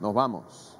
Nos vamos.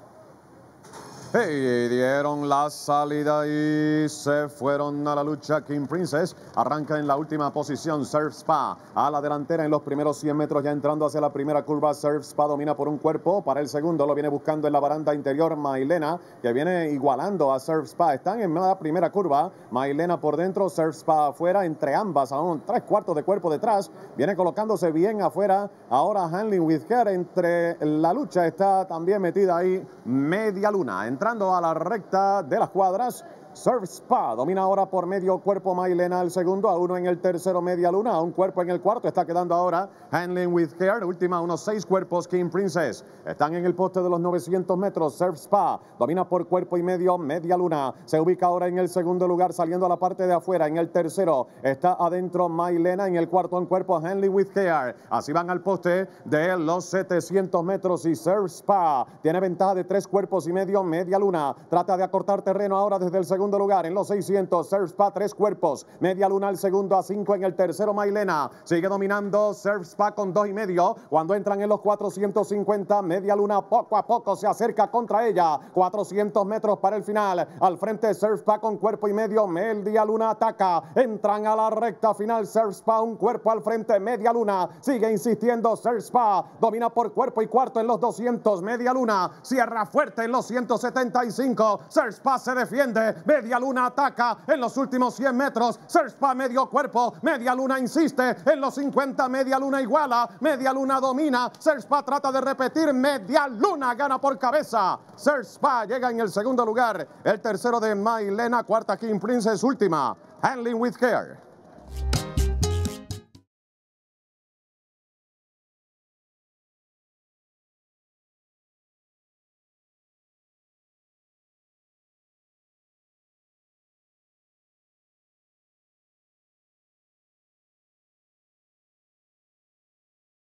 Y dieron la salida y se fueron a la lucha. King Princess arranca en la última posición. Surf Spa a la delantera en los primeros 100 metros, ya entrando hacia la primera curva. Surf Spa domina por un cuerpo. Para el segundo lo viene buscando en la baranda interior Mailena, que viene igualando a Surf Spa. Están en la primera curva. Mailena por dentro, Surf Spa afuera. Entre ambas, aún tres cuartos de cuerpo detrás. Viene colocándose bien afuera. Ahora with Care entre la lucha. Está también metida ahí media luna entrando a la recta de las cuadras. Surf Spa domina ahora por medio cuerpo Mailena el segundo, a uno en el tercero media luna, a un cuerpo en el cuarto, está quedando ahora Handling with Care, última unos seis cuerpos King Princess, están en el poste de los 900 metros, Surf Spa domina por cuerpo y medio media luna, se ubica ahora en el segundo lugar saliendo a la parte de afuera, en el tercero está adentro Mailena, en el cuarto en cuerpo Handling with Care, así van al poste de los 700 metros y Surf Spa tiene ventaja de tres cuerpos y medio media luna, trata de acortar terreno ahora desde el segundo segundo lugar en los 600. Surf Spa, tres cuerpos. Media luna al segundo, a cinco en el tercero. Mailena sigue dominando Surf Spa con dos y medio. Cuando entran en los 450, media luna poco a poco se acerca contra ella. 400 metros para el final. Al frente Surf Spa con cuerpo y medio. Media luna ataca. Entran a la recta final. Surf Spa, un cuerpo al frente. Media luna sigue insistiendo. Surf Spa domina por cuerpo y cuarto en los 200. Media luna cierra fuerte en los 175. Surf Spa se defiende. Media Luna ataca en los últimos 100 metros. Serspa medio cuerpo. Media Luna insiste en los 50. Media Luna iguala. Media Luna domina. Serspa trata de repetir. Media Luna gana por cabeza. Serspa llega en el segundo lugar. El tercero de Mailena. Cuarta King Princess. Última. Handling with care.